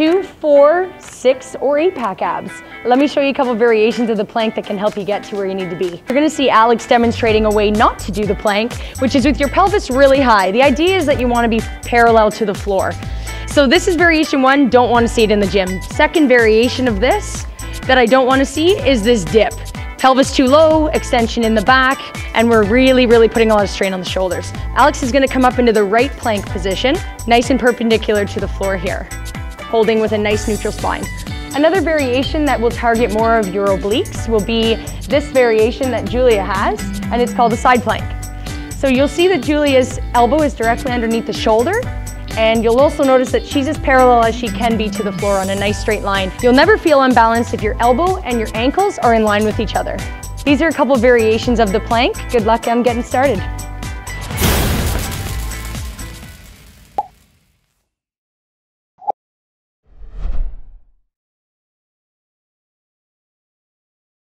two, four, six, or eight pack abs. Let me show you a couple variations of the plank that can help you get to where you need to be. You're gonna see Alex demonstrating a way not to do the plank, which is with your pelvis really high. The idea is that you wanna be parallel to the floor. So this is variation one, don't wanna see it in the gym. Second variation of this that I don't wanna see is this dip. Pelvis too low, extension in the back, and we're really, really putting a lot of strain on the shoulders. Alex is gonna come up into the right plank position, nice and perpendicular to the floor here, holding with a nice neutral spine. Another variation that will target more of your obliques will be this variation that Julia has, and it's called a side plank. So you'll see that Julia's elbow is directly underneath the shoulder, and you'll also notice that she's as parallel as she can be to the floor on a nice straight line. You'll never feel unbalanced if your elbow and your ankles are in line with each other. These are a couple variations of the plank. Good luck on getting started.